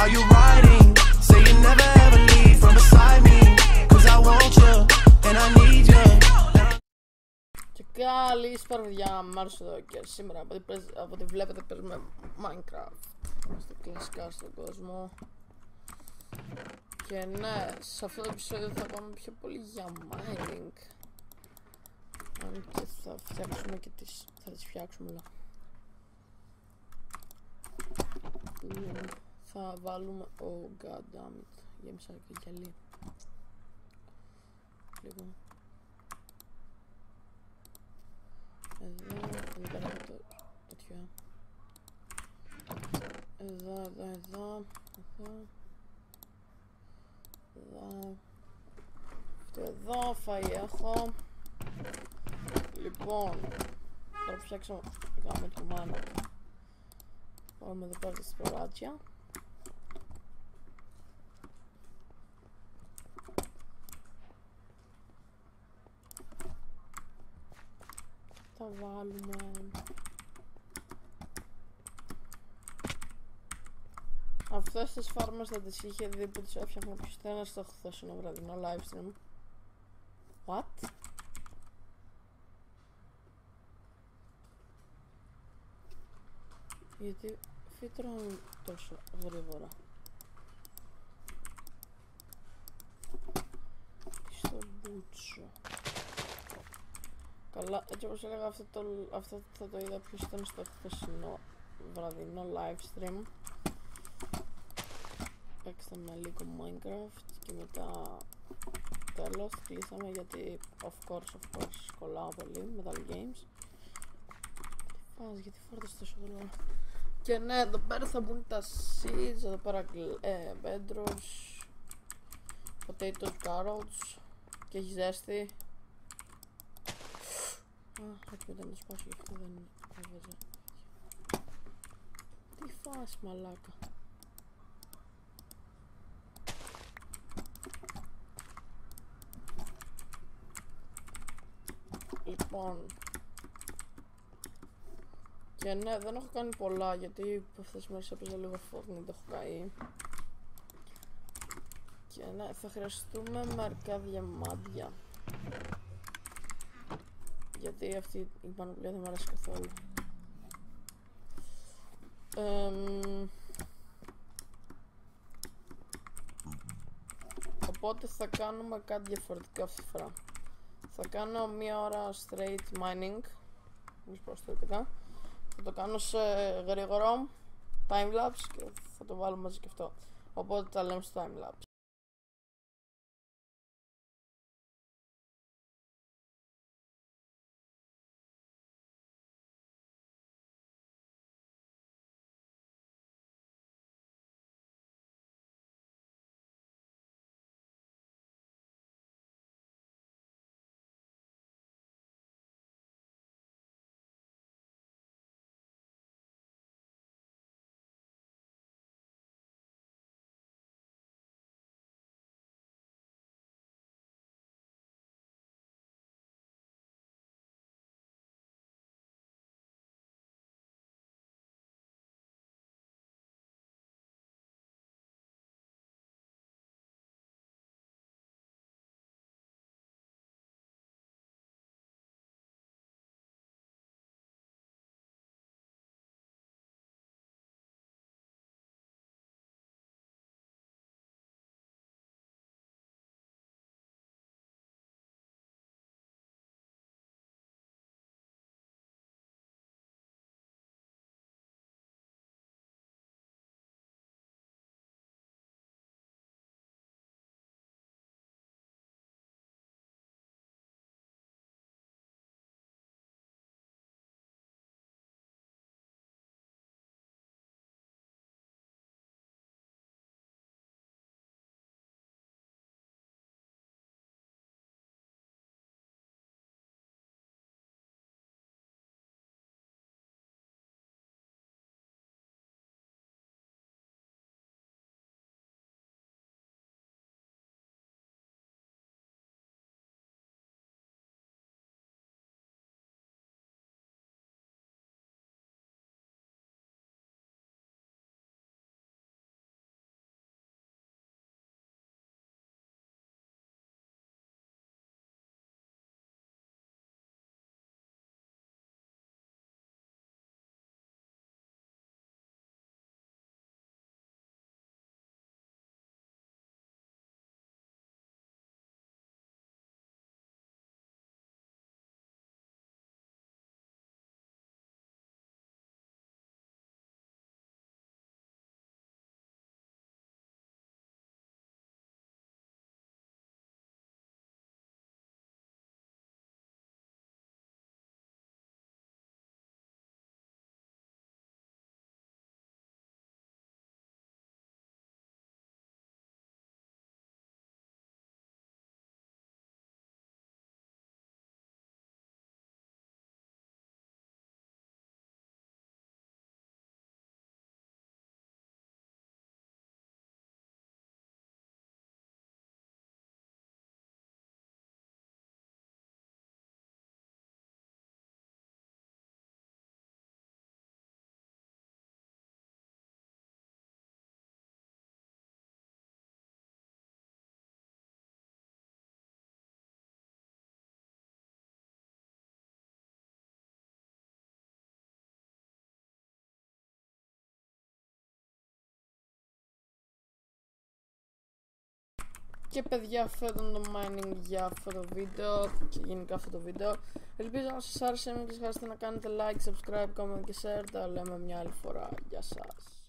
Are you riding? Say you never ever leave from beside me. Cause I want you and I need you. Και καλησπέρα παιδιά, Μάρσο εδώ και σήμερα από ό,τι, παίζ- από ό,τι βλέπετε παίζουμε Minecraft Είμαστε κλασικά στον κόσμο Και ναι, σε αυτό το επεισόδιο θα πάμε πιο πολύ για mining Αν και θα φτιάξουμε και τις, θα τις φτιάξουμε όλα Που Θα βάλουμε, oh god damn it, γέμισα και γυαλί Λοιπόν Εδώ, εδώ πέρα έχω το τέτοιο. Εδώ, εδώ, εδώ, εδώ. Εδώ. Αυτό εδώ, φαΐ έχω. Λοιπόν, τώρα που φτιάξω, κάνουμε το μάνα. Πάμε εδώ πέρα στα σποράτια. Βάλουμε... Αυτές τις φάρμες θα τις είχε δει που τις έφτιαχνα πιο στένα στο χθεσινό βραδινό live stream. What? Γιατί φύτρωνε τόσο γρήγορα. Τι στο μπούτσο. Καλά, έτσι όπως έλεγα αυτό, το, αυτό θα το είδα πιο ήταν στο χθεσινό βραδινό live stream. Παίξαμε λίγο Minecraft και μετά τέλος κλείσαμε γιατί of course, of course κολλάω πολύ Metal Games. Τι φας, γιατί φόρτες τόσο γρήγορα. Και ναι, εδώ πέρα θα μπουν τα seeds, εδώ πέρα ε, bedros, potatoes, carrots και έχει ζέστη. Α, έτσι ήταν το σπάσιο, γι' αυτό δεν έβαζα. Τι φας, μαλάκα. Λοιπόν. Και ναι, δεν έχω κάνει πολλά γιατί αυτές τις μέρες έπαιζα λίγο Fortnite, έχω καεί. Και ναι, θα χρειαστούμε μερικά διαμάντια. Γιατί αυτή η πανοπλία δεν μου αρέσει καθόλου. Εμ, οπότε θα κάνουμε κάτι διαφορετικό αυτή τη φορά. Θα κάνω μία ώρα straight mining. Μη προσθέτικα. Θα το κάνω σε γρήγορο timelapse και θα το βάλω μαζί και αυτό. Οπότε τα λέμε στο timelapse. Και παιδιά αυτό ήταν το mining για αυτό το βίντεο και γενικά αυτό το βίντεο. Ελπίζω να σας άρεσε, μην ξεχάσετε να κάνετε like, subscribe, comment και share. Τα λέμε μια άλλη φορά. Γεια σας.